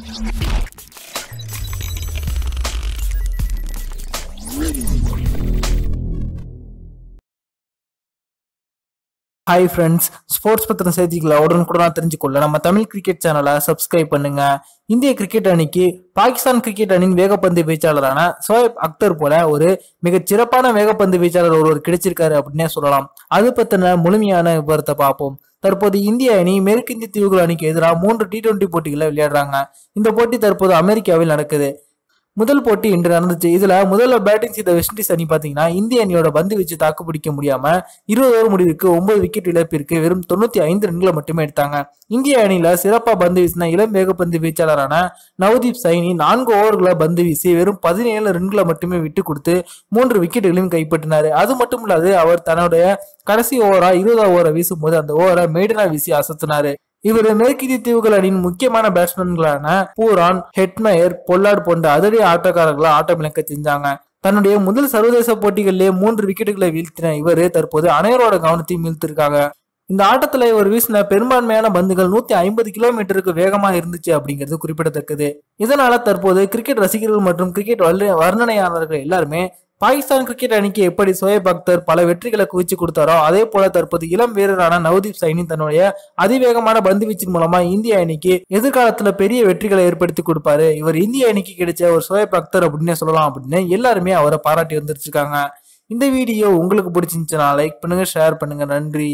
Hi friends sports பத்திரம் செய்திகளை உடனுக்குடனா தெரிஞ்சுக்கொள்ள நம்ம தமிழ் கிரிக்கெட் சேனலை சப்ஸ்கிரைப் பண்ணுங்க. இந்திய கிரிக்கெட் அணிக்கு பாகிஸ்தான் கிரிக்கெட் அணியின் வேகப்பந்து வீச்சாளரான சோயப் அக்தர் போல ஒரு மிகச் சிறப்பான வேகப்பந்து வீச்சாளர் ஒருவர் கிடைச்சிருக்காரு அப்படின்னே சொல்லலாம். அது பத்தின முழுமையான விவரத்தை பார்ப்போம். தற்போது இந்திய அணி மேற்கிந்திய தீவுகள் அணிக்கு எதிராக மூன்று டி டுவெண்டி போட்டிகளை விளையாடுறாங்க. இந்த போட்டி தற்போது அமெரிக்காவில் நடக்குது. முதல் போட்டி இன்று நடந்துச்சு. இதுல முதல்ல பேட்டிங் செய்த வெஸ்ட் இண்டீஸ் அணி பாத்தீங்கன்னா இந்திய அணியோட பந்து வச்சு தாக்கு பிடிக்க முடியாம இருபது ஓவர் முடிவுக்கு ஒன்பது விக்கெட் இழப்பிற்கு வெறும் தொண்ணூத்தி ஐந்து ரன்களை மட்டுமே எடுத்தாங்க. இந்திய அணியில சிறப்பா பந்து வீசின இளம் வேகப்பந்து வீச்சாளரான நவதீப் சைனி நான்கு ஓவர்களை பந்து வீசி வெறும் பதினேழு ரன்களை மட்டுமே விட்டு கொடுத்து மூன்று விக்கெட்டுகளையும் கைப்பற்றினார். அது மட்டும் இல்லாது அவர் தன்னுடைய கடைசி ஓவரா இருபதாவது ஓவரை வீசும்போது அந்த ஓவரை மேடனா வீசி அசத்தினாரு. இவர் மேற்கிந்திய தீவுகள் அணியின் முக்கியமான பேட்ஸ்மேன்களான பூரான் ஹெட்மயர் பொல்லாட் போன்ற அதிரடி ஆட்டக்காரர்களை ஆட்டமிழக்க செஞ்சாங்க. தன்னுடைய முதல் சர்வதேச போட்டிகளிலே மூன்று விக்கெட்டுகளை வீழ்த்தின இவர் தற்போது அனைவரோட கவனத்தையும் வீழ்த்திருக்காங்க இந்த ஆட்டத்துல இவர் வீசின பெரும்பான்மையான பந்துகள் நூத்தி ஐம்பது கிலோமீட்டருக்கு வேகமா இருந்துச்சு அப்படிங்கிறது குறிப்பிடத்தக்கது. இதனால தற்போது கிரிக்கெட் ரசிகர்கள் மற்றும் கிரிக்கெட் வல்ல- வர்ணனையாளர்கள் எல்லாருமே பாகிஸ்தான் கிரிக்கெட் அணிக்கு எப்படி சோயப் அக்தர் பல வெற்றிகளை குவிச்சு கொடுத்தாரோ அதே போல தற்போது இளம் வீரரான நவதீப் சைனி தன்னுடைய அதிவேகமான பந்து வீச்சின் மூலமா இந்திய அணிக்கு எதிர்காலத்துல பெரிய வெற்றிகளை ஏற்படுத்தி கொடுப்பாரு. இவர் இந்திய அணிக்கு கிடைச்ச ஒரு சோயப் அக்தர் அப்படின்னே சொல்லலாம் அப்படின்னு எல்லாருமே அவரை பாராட்டி வந்துருச்சுக்காங்க இந்த வீடியோ உங்களுக்கு பிடிச்சிருந்துச்சுன்னா லைக் பண்ணுங்க ஷேர் பண்ணுங்க. நன்றி.